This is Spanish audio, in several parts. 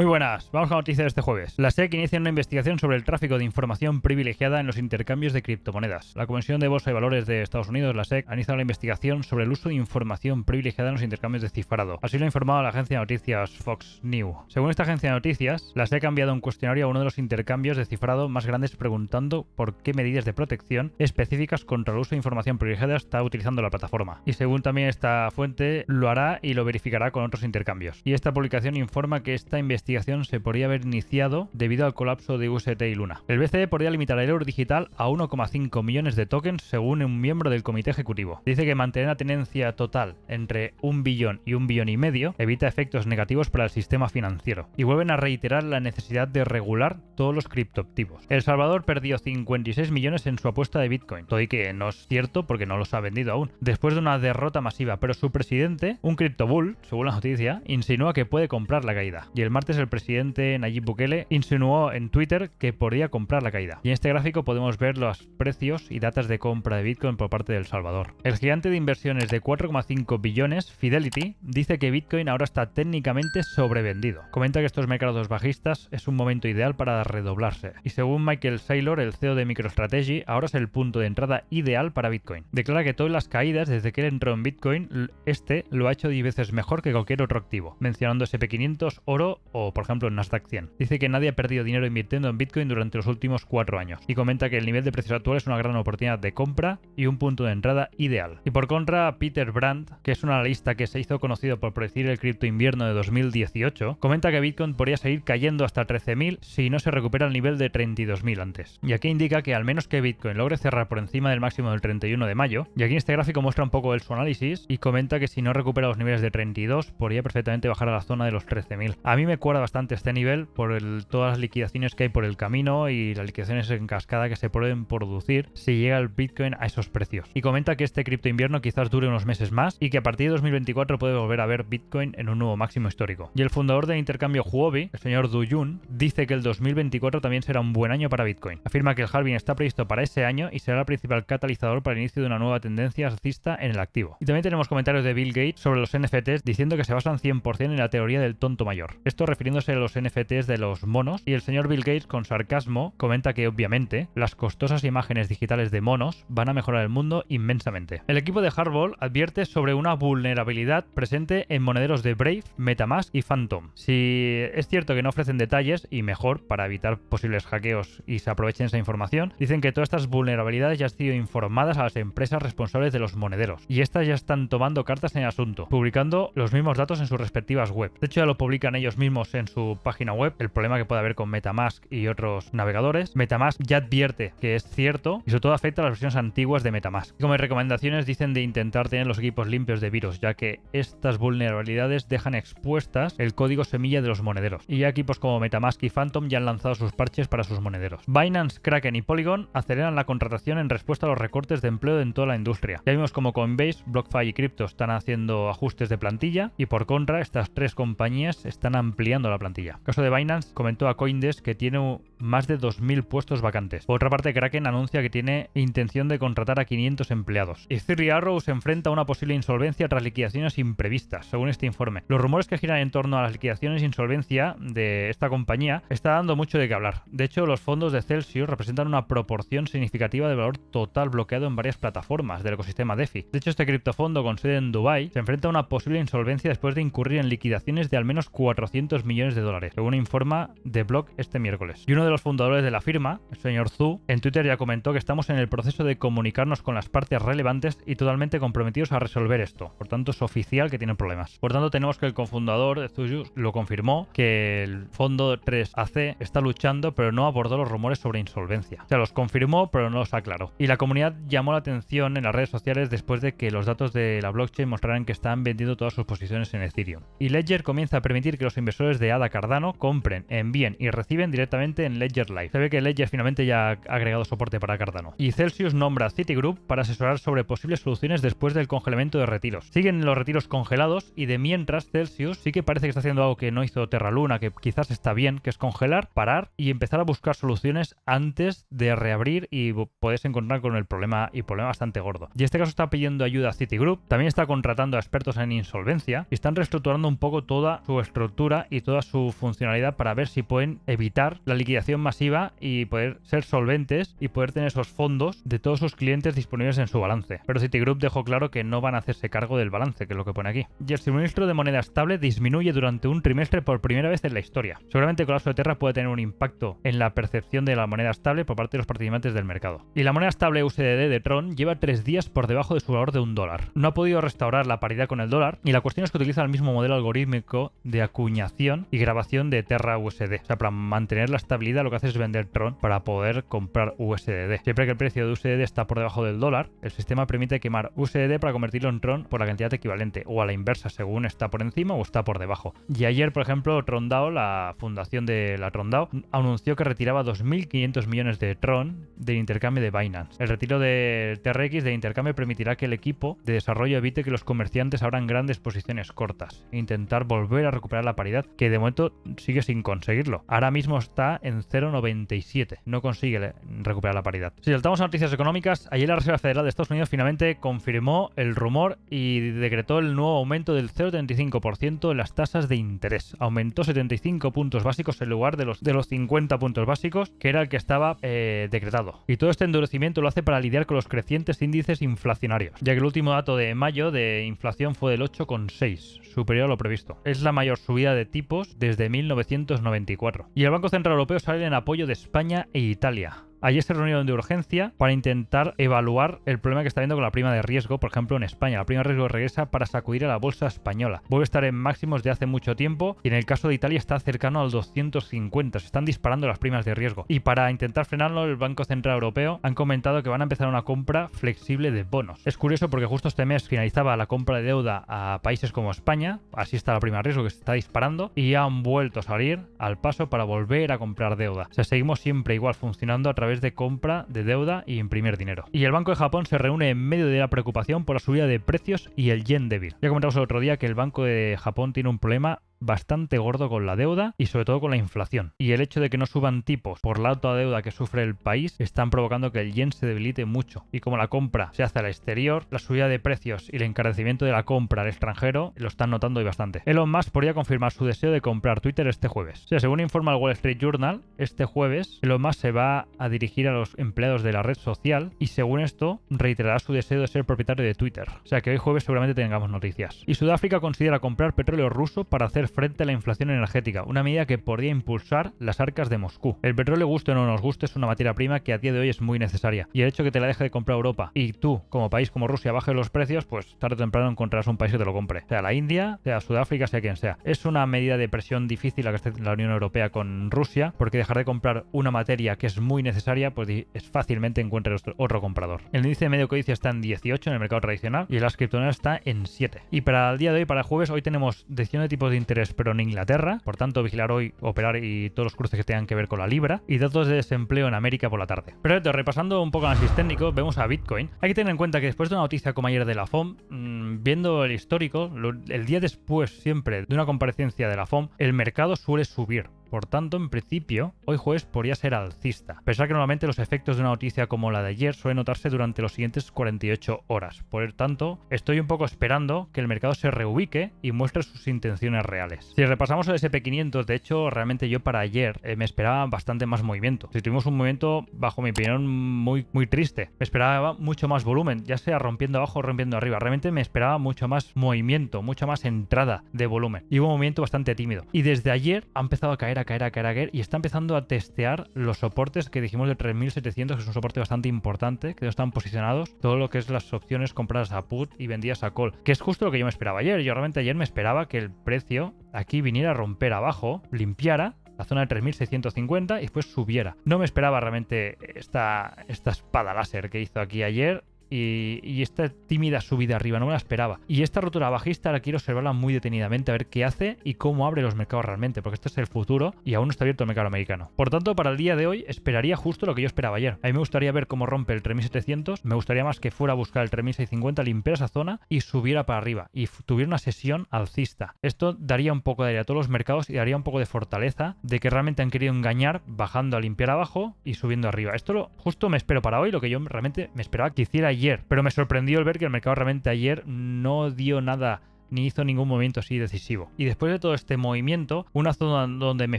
Muy buenas, vamos con la de este jueves. La SEC inicia una investigación sobre el tráfico de información privilegiada en los intercambios de criptomonedas. La Comisión de Bolsa y Valores de Estados Unidos, la SEC, ha iniciado la investigación sobre el uso de información privilegiada en los intercambios de cifrado. Así lo ha informado la agencia de noticias Fox News. Según esta agencia de noticias, la SEC ha enviado un cuestionario a uno de los intercambios de cifrado más grandes preguntando por qué medidas de protección específicas contra el uso de información privilegiada está utilizando la plataforma. Y según también esta fuente, lo hará y lo verificará con otros intercambios. Y esta publicación informa que esta investigación se podría haber iniciado debido al colapso de UST y Luna. El BCE podría limitar el euro digital a 1,5 millones de tokens según un miembro del comité ejecutivo. Dice que mantener la tenencia total entre un billón y un billón y medio evita efectos negativos para el sistema financiero. Y vuelven a reiterar la necesidad de regular todos los criptoactivos. El Salvador perdió 56 millones en su apuesta de Bitcoin, todo y que no es cierto porque no los ha vendido aún, después de una derrota masiva, pero su presidente, un criptobull, según la noticia, insinúa que puede comprar la caída. Y el martes el presidente Nayib Bukele insinuó en Twitter que podría comprar la caída. Y en este gráfico podemos ver los precios y datas de compra de Bitcoin por parte de El Salvador. El gigante de inversiones de 4,5 billones, Fidelity, dice que Bitcoin ahora está técnicamente sobrevendido. Comenta que estos mercados bajistas es un momento ideal para redoblarse. Y según Michael Saylor, el CEO de MicroStrategy, ahora es el punto de entrada ideal para Bitcoin. Declara que todas las caídas desde que él entró en Bitcoin, este lo ha hecho 10 veces mejor que cualquier otro activo, mencionando SP500, oro o por ejemplo en Nasdaq 100. Dice que nadie ha perdido dinero invirtiendo en Bitcoin durante los últimos cuatro años y comenta que el nivel de precios actual es una gran oportunidad de compra y un punto de entrada ideal. Y por contra, Peter Brandt, que es un analista que se hizo conocido por predecir el cripto invierno de 2018, comenta que Bitcoin podría seguir cayendo hasta 13.000 si no se recupera el nivel de 32.000 antes. Y aquí indica que al menos que Bitcoin logre cerrar por encima del máximo del 31 de mayo, y aquí en este gráfico muestra un poco el su análisis y comenta que si no recupera los niveles de 32 podría perfectamente bajar a la zona de los 13.000. A mí me cuadra bastante este nivel por todas las liquidaciones que hay por el camino y las liquidaciones en cascada que se pueden producir si llega el Bitcoin a esos precios. Y comenta que este cripto invierno quizás dure unos meses más y que a partir de 2024 puede volver a ver Bitcoin en un nuevo máximo histórico. Y el fundador del intercambio Huobi, el señor Du Yun, dice que el 2024 también será un buen año para Bitcoin. Afirma que el halving está previsto para ese año y será el principal catalizador para el inicio de una nueva tendencia alcista en el activo. Y también tenemos comentarios de Bill Gates sobre los NFTs diciendo que se basan 100% en la teoría del tonto mayor. Esto refiriéndose a los NFTs de los monos y el señor Bill Gates con sarcasmo comenta que obviamente las costosas imágenes digitales de monos van a mejorar el mundo inmensamente. El equipo de Hardball advierte sobre una vulnerabilidad presente en monederos de Brave, Metamask y Phantom. Si es cierto que no ofrecen detalles y mejor para evitar posibles hackeos y se aprovechen esa información, dicen que todas estas vulnerabilidades ya han sido informadas a las empresas responsables de los monederos y estas ya están tomando cartas en el asunto, publicando los mismos datos en sus respectivas web. De hecho ya lo publican ellos mismos en su página web, el problema que puede haber con Metamask y otros navegadores. Metamask ya advierte que es cierto y sobre todo afecta a las versiones antiguas de Metamask. como recomendaciones dicen de intentar tener los equipos limpios de virus, ya que estas vulnerabilidades dejan expuestas el código semilla de los monederos. Y ya equipos como Metamask y Phantom ya han lanzado sus parches para sus monederos. Binance, Kraken y Polygon aceleran la contratación en respuesta a los recortes de empleo en toda la industria. Ya vimos como Coinbase, BlockFi y Crypto están haciendo ajustes de plantilla y por contra estas tres compañías están ampliando la plantilla. En caso de Binance comentó a Coindesk que tiene más de 2.000 puestos vacantes. Por otra parte, Kraken anuncia que tiene intención de contratar a 500 empleados. Y Theory Arrow se enfrenta a una posible insolvencia tras liquidaciones imprevistas, según este informe. Los rumores que giran en torno a las liquidaciones e insolvencia de esta compañía está dando mucho de qué hablar. De hecho, los fondos de Celsius representan una proporción significativa del valor total bloqueado en varias plataformas del ecosistema DeFi. De hecho, este criptofondo con sede en Dubai se enfrenta a una posible insolvencia después de incurrir en liquidaciones de al menos 400 millones de dólares, según informe de blog este miércoles. Y uno de los fundadores de la firma, el señor Zhu, en Twitter ya comentó que estamos en el proceso de comunicarnos con las partes relevantes y totalmente comprometidos a resolver esto. Por tanto, es oficial que tienen problemas. Por tanto, tenemos que el cofundador de Zuyu lo confirmó que el fondo 3AC está luchando, pero no abordó los rumores sobre insolvencia. O sea, los confirmó, pero no los aclaró. Y la comunidad llamó la atención en las redes sociales después de que los datos de la blockchain mostraran que están vendiendo todas sus posiciones en Ethereum. Y Ledger comienza a permitir que los inversores de ADA Cardano compren envíen y reciben directamente en Ledger Live. Se ve que Ledger finalmente ya ha agregado soporte para Cardano. Y Celsius nombra a Citigroup para asesorar sobre posibles soluciones después del congelamiento de retiros. Siguen los retiros congelados y de mientras Celsius sí que parece que está haciendo algo que no hizo Terra Luna, que quizás está bien, que es congelar, parar y empezar a buscar soluciones antes de reabrir y puedes encontrar con el problema y problema bastante gordo. Y este caso está pidiendo ayuda a Citigroup, también está contratando a expertos en insolvencia y están reestructurando un poco toda su estructura y toda su funcionalidad para ver si pueden evitar la liquidación masiva y poder ser solventes y poder tener esos fondos de todos sus clientes disponibles en su balance. Pero Citigroup dejó claro que no van a hacerse cargo del balance, que es lo que pone aquí. Y el suministro de moneda estable disminuye durante un trimestre por primera vez en la historia. Seguramente el colapso de Terra puede tener un impacto en la percepción de la moneda estable por parte de los participantes del mercado. Y la moneda estable USDD de Tron lleva tres días por debajo de su valor de un dólar. No ha podido restaurar la paridad con el dólar y la cuestión es que utiliza el mismo modelo algorítmico de acuñación y grabación de Terra USD. O sea, para mantener la estabilidad lo que hace es vender Tron para poder comprar USDD. Siempre que el precio de USDD está por debajo del dólar, el sistema permite quemar USDD para convertirlo en Tron por la cantidad equivalente o a la inversa según está por encima o está por debajo. Y ayer, por ejemplo, Trondao, la fundación de la Trondao, anunció que retiraba 2.500 millones de Tron del intercambio de Binance. El retiro de TRX de intercambio permitirá que el equipo de desarrollo evite que los comerciantes abran grandes posiciones cortas e intentar volver a recuperar la paridad, que de momento sigue sin conseguirlo. Ahora mismo está en 0,97, no consigue recuperar la paridad. Si saltamos a noticias económicas, ayer la Reserva Federal de Estados Unidos finalmente confirmó el rumor y decretó el nuevo aumento del 0,35% en las tasas de interés. Aumentó 75 puntos básicos en lugar de los, de los 50 puntos básicos, que era el que estaba eh, decretado. Y todo este endurecimiento lo hace para lidiar con los crecientes índices inflacionarios, ya que el último dato de mayo de inflación fue del 8,6, superior a lo previsto. Es la mayor subida de desde 1994. Y el Banco Central Europeo sale en apoyo de España e Italia. Ayer se reunieron de urgencia para intentar evaluar el problema que está habiendo con la prima de riesgo, por ejemplo, en España. La prima de riesgo regresa para sacudir a la bolsa española. Vuelve a estar en máximos de hace mucho tiempo y en el caso de Italia está cercano al 250. Se están disparando las primas de riesgo. Y para intentar frenarlo, el Banco Central Europeo han comentado que van a empezar una compra flexible de bonos. Es curioso porque justo este mes finalizaba la compra de deuda a países como España, así está la prima de riesgo que se está disparando, y han vuelto a salir al paso para volver a comprar deuda. O sea, seguimos siempre igual funcionando a través de compra de deuda y imprimir dinero. Y el Banco de Japón se reúne en medio de la preocupación por la subida de precios y el yen débil. Ya comentamos el otro día que el Banco de Japón tiene un problema bastante gordo con la deuda y sobre todo con la inflación. Y el hecho de que no suban tipos por la alta deuda que sufre el país están provocando que el yen se debilite mucho. Y como la compra se hace al exterior, la subida de precios y el encarecimiento de la compra al extranjero lo están notando y bastante. Elon Musk podría confirmar su deseo de comprar Twitter este jueves. O sea, según informa el Wall Street Journal, este jueves Elon Musk se va a dirigir a los empleados de la red social y según esto reiterará su deseo de ser propietario de Twitter. O sea que hoy jueves seguramente tengamos noticias. Y Sudáfrica considera comprar petróleo ruso para hacer frente a la inflación energética, una medida que podría impulsar las arcas de Moscú. El petróleo, guste o no nos guste, es una materia prima que a día de hoy es muy necesaria. Y el hecho que te la deje de comprar Europa y tú, como país como Rusia, baje los precios, pues tarde o temprano encontrarás un país que te lo compre. Sea la India, sea Sudáfrica, sea quien sea. Es una medida de presión difícil la que esté la Unión Europea con Rusia, porque dejar de comprar una materia que es muy necesaria, pues es fácilmente encuentra otro comprador. El índice de medio codicia está en 18 en el mercado tradicional y las criptomonedas está en 7. Y para el día de hoy, para jueves, hoy tenemos decisión de tipos de interés, pero Inglaterra, por tanto vigilar hoy, operar y todos los cruces que tengan que ver con la libra, y datos de desempleo en América por la tarde. Pero repasando un poco análisis técnico, vemos a Bitcoin. Hay que tener en cuenta que después de una noticia como ayer de la FOM, mmm, viendo el histórico, el día después siempre de una comparecencia de la FOM, el mercado suele subir. Por tanto, en principio, hoy jueves podría ser alcista. Pensar que normalmente los efectos de una noticia como la de ayer suelen notarse durante los siguientes 48 horas. Por tanto, estoy un poco esperando que el mercado se reubique y muestre sus intenciones reales. Si repasamos el SP500, de hecho, realmente yo para ayer eh, me esperaba bastante más movimiento. Si tuvimos un movimiento, bajo mi opinión, muy, muy triste. Me esperaba mucho más volumen, ya sea rompiendo abajo o rompiendo arriba. Realmente me esperaba mucho más movimiento, mucha más entrada de volumen. Y hubo un movimiento bastante tímido. Y desde ayer ha empezado a caer caer, a caer, a caer y está empezando a testear los soportes que dijimos de 3700, que es un soporte bastante importante, que no están posicionados, todo lo que es las opciones compradas a put y vendidas a call, que es justo lo que yo me esperaba ayer. Yo realmente ayer me esperaba que el precio aquí viniera a romper abajo, limpiara la zona de 3650 y después subiera. No me esperaba realmente esta, esta espada láser que hizo aquí ayer y, esta tímida subida arriba, no me la esperaba. Y esta rotura bajista la quiero observarla muy detenidamente, a ver qué hace y cómo abre los mercados realmente, porque este es el futuro y aún no está abierto el mercado americano. Por tanto, para el día de hoy esperaría justo lo que yo esperaba ayer. A mí me gustaría ver cómo rompe el 3700, me gustaría más que fuera a buscar el 3650, limpiar esa zona y subiera para arriba y tuviera una sesión alcista. Esto daría un poco de aire a todos los mercados y daría un poco de fortaleza de que realmente han querido engañar bajando a limpiar abajo y subiendo arriba. Esto lo, justo me espero para hoy, lo que yo realmente me esperaba que hiciera ayer, pero me sorprendió el ver que el mercado realmente ayer no dio nada ni hizo ningún movimiento así decisivo. Y después de todo este movimiento, una zona donde me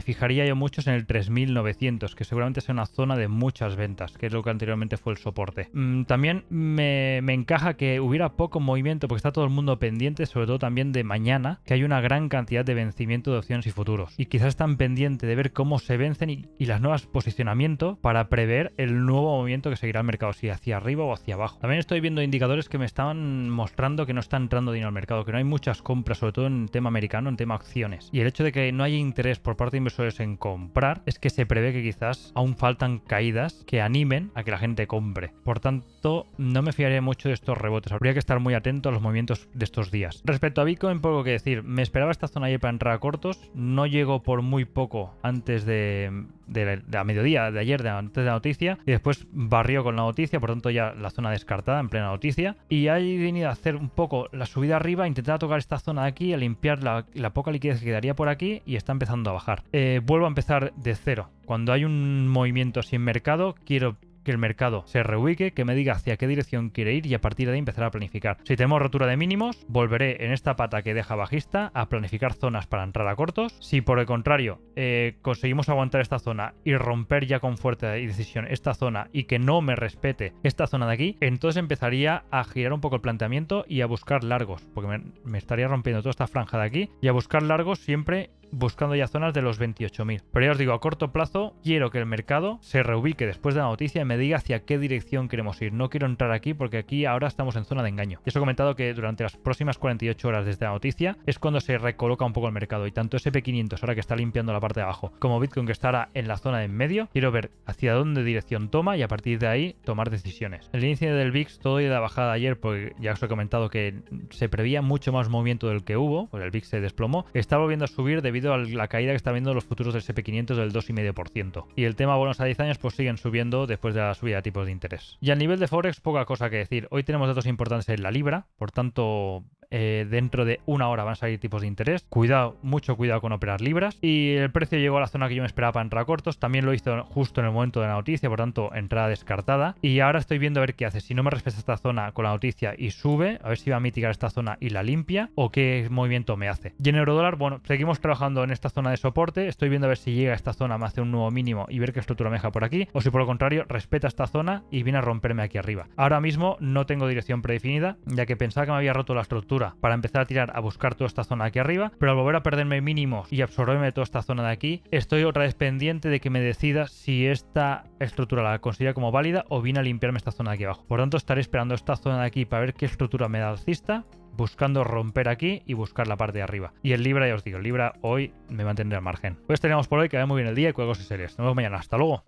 fijaría yo mucho es en el 3900, que seguramente es una zona de muchas ventas, que es lo que anteriormente fue el soporte. Mm, también me, me encaja que hubiera poco movimiento porque está todo el mundo pendiente, sobre todo también de mañana, que hay una gran cantidad de vencimiento de opciones y futuros. Y quizás están pendientes de ver cómo se vencen y, las nuevas posicionamientos para prever el nuevo movimiento que seguirá el mercado, si hacia arriba o hacia abajo. También estoy viendo indicadores que me estaban mostrando que no está entrando dinero al mercado, que no hay muchas compras, sobre todo en tema americano, en tema acciones. Y el hecho de que no haya interés por parte de inversores en comprar es que se prevé que quizás aún faltan caídas que animen a que la gente compre. Por tanto, no me fiaré mucho de estos rebotes. Habría que estar muy atento a los movimientos de estos días. Respecto a Bitcoin, poco que decir. Me esperaba esta zona ahí para entrar a cortos. No llegó por muy poco antes de, la, mediodía de ayer, antes de la noticia. Y después barrió con la noticia, por tanto ya la zona descartada en plena noticia. Y ahí venido a hacer un poco la subida arriba, intentar tocar esta zona de aquí, a limpiar la, poca liquidez que quedaría por aquí y está empezando a bajar. Eh, vuelvo a empezar de cero. Cuando hay un movimiento sin mercado, quiero que el mercado se reubique, que me diga hacia qué dirección quiere ir y a partir de ahí empezar a planificar. Si tenemos rotura de mínimos, volveré en esta pata que deja bajista a planificar zonas para entrar a cortos. Si por el contrario eh, conseguimos aguantar esta zona y romper ya con fuerte decisión esta zona y que no me respete esta zona de aquí, entonces empezaría a girar un poco el planteamiento y a buscar largos, porque me, me estaría rompiendo toda esta franja de aquí y a buscar largos siempre buscando ya zonas de los 28.000. Pero ya os digo, a corto plazo quiero que el mercado se reubique después de la noticia y me diga hacia qué dirección queremos ir. No quiero entrar aquí porque aquí ahora estamos en zona de engaño. Y os he comentado que durante las próximas 48 horas desde la noticia es cuando se recoloca un poco el mercado. Y tanto SP500 ahora que está limpiando la parte de abajo como Bitcoin que estará en la zona de en medio, quiero ver hacia dónde dirección toma y a partir de ahí tomar decisiones. El inicio del VIX todo y la bajada ayer, porque ya os he comentado que se prevía mucho más movimiento del que hubo, pues el VIX se desplomó, está volviendo a subir debido a la caída que está viendo los futuros del SP500 del 2,5%. Y el tema bonos a 10 años pues siguen subiendo después de la subida de tipos de interés. Y a nivel de Forex, poca cosa que decir. Hoy tenemos datos importantes en la libra, por tanto eh, dentro de una hora van a salir tipos de interés. Cuidado, mucho cuidado con operar libras. Y el precio llegó a la zona que yo me esperaba para entrar a cortos. También lo hizo justo en el momento de la noticia, por tanto, entrada descartada. Y ahora estoy viendo a ver qué hace. Si no me respeta esta zona con la noticia y sube, a ver si va a mitigar esta zona y la limpia o qué movimiento me hace. Y en eurodólar, bueno, seguimos trabajando en esta zona de soporte. Estoy viendo a ver si llega a esta zona, me hace un nuevo mínimo y ver qué estructura me deja por aquí. O si por lo contrario, respeta esta zona y viene a romperme aquí arriba. Ahora mismo no tengo dirección predefinida, ya que pensaba que me había roto la estructura para empezar a tirar a buscar toda esta zona aquí arriba, pero al volver a perderme mínimos y absorberme toda esta zona de aquí, estoy otra vez pendiente de que me decida si esta estructura la considera como válida o viene a limpiarme esta zona de aquí abajo. Por tanto, estaré esperando esta zona de aquí para ver qué estructura me da alcista buscando romper aquí y buscar la parte de arriba. Y el Libra, ya os digo, el Libra hoy me mantendré al margen. Pues tenemos por hoy, que vaya muy bien el día y juegos y series. Nos vemos mañana. Hasta luego.